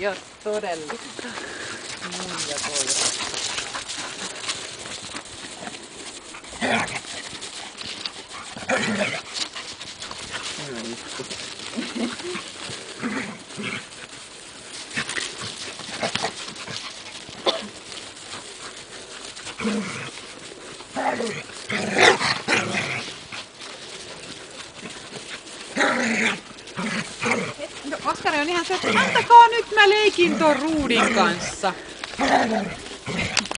Jos todellista. Mun ja koira. No, Oskari on ihan se, että antakaa nyt mä leikin ton ruudin kanssa.